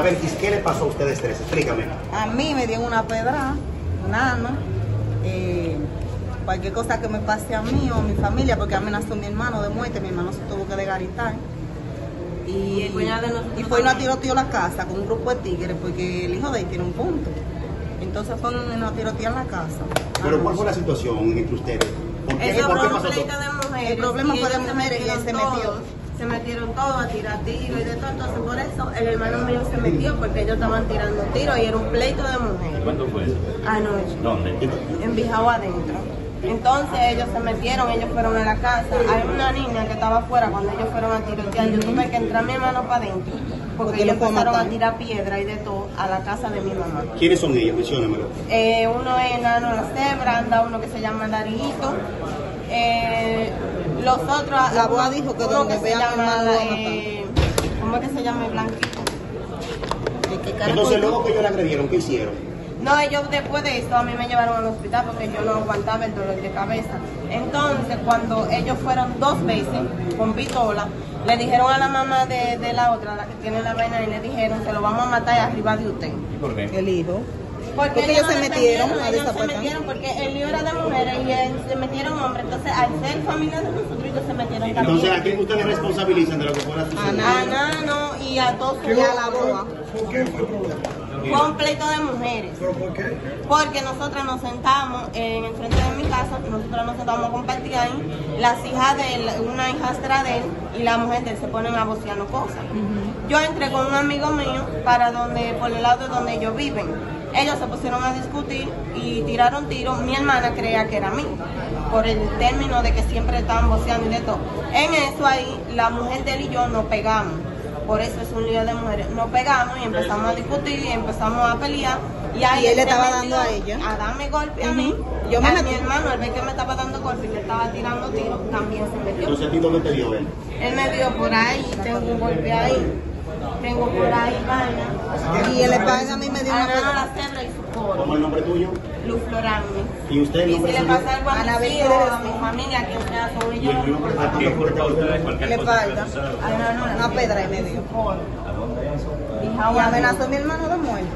Belkis, ¿qué le pasó a ustedes tres? Explícame. A mí me dieron una pedra, nano, eh, cualquier cosa que me pase a mí o a mi familia, porque amenazó a mi hermano de muerte, mi hermano se tuvo que desgaritar. Y, Y el cuñado de nosotros y fue y nos tiroteó la casa con un grupo de tigres, porque el hijo de él tiene un punto. Entonces fue y nos tiroteó en la casa. Pero ¿cuál fue la situación entre ustedes? ¿Por qué, Eso ¿por qué pasó de mujeres. El problema fue de mujeres y él se metió. Se metieron todos a tirar tiros y de todo. Entonces, por eso el hermano mío se metió porque ellos estaban tirando tiros y era un pleito de mujeres. ¿Cuánto fue eso? Anoche, ¿Dónde? en Bijao adentro. Entonces ellos se metieron, ellos fueron a la casa. Hay una niña que estaba afuera cuando ellos fueron a tirotear. Yo tuve que entrar mi hermano para adentro porque ellos a empezaron a tirar piedra y de todo a la casa de mi mamá. ¿Quiénes son ellos? Menciónamelo. Eh, uno es Nano La Cebra, anda uno que se llama Darito. Los otros. La abuela uno- dijo que donde se vean llama, lo eh, ¿Cómo es que se llama el blanquito? Que- que Entonces, luego que ellos le agredieron, ¿qué hicieron? No, ellos después de esto a mí me llevaron al hospital porque yo no aguantaba el dolor de cabeza. Entonces, cuando ellos fueron dos veces con pistola, le dijeron a la mamá de, de la otra, la que tiene la vaina, y le dijeron, se lo vamos a matar arriba de usted. ¿Y por qué? El hijo. Porque, Porque ellos se metieron a ellos se metieron porque el lío era de mujeres y él, se metieron hombres. Entonces, al ser familia de nosotros, ellos se metieron Entonces, también. ¿a quién ustedes responsabilizan de lo que fuera nada. A Nano y a todos Y a la boa. Fue un pleito de mujeres. Porque nosotras nos sentamos en el frente de mi casa, nosotras nos sentamos a compartir ahí, las hijas de él, una hijastra de él y la mujer de él se ponen a bocearnos cosas. Yo entré con un amigo mío para donde, por el lado de donde ellos viven. Ellos se pusieron a discutir y tiraron tiros. Mi hermana creía que era mí, por el término de que siempre estaban boceando y de todo. En eso ahí, la mujer de él y yo nos pegamos. Por eso es un lío de mujeres. Nos pegamos y empezamos a discutir y empezamos a pelear. Y, ahí Y él le estaba dando a ella. A darme golpe a mí. Yo me a metí. mi hermano, al ver que me estaba dando golpe y le estaba tirando tiros, también se metió. Entonces, ¿a ti dónde te dio él? Él me dio por ahí, tengo un golpe ahí. Tengo por ahí vaina. Y el espalda a mí me dio una la cebra y su ¿Cómo coro. es el nombre tuyo? Luz Florán. ¿Y usted el Y si le pasa algo a hijos, Pérez. a mi familia, a quien sea, son ¿Y el ellos. río prestando ¿Quién por culpa a ustedes? Cualquier Le que falta. no, Una pedra y me dio. Coro. ¿A dónde es eso? Y amenazó a mi hermano de muerte.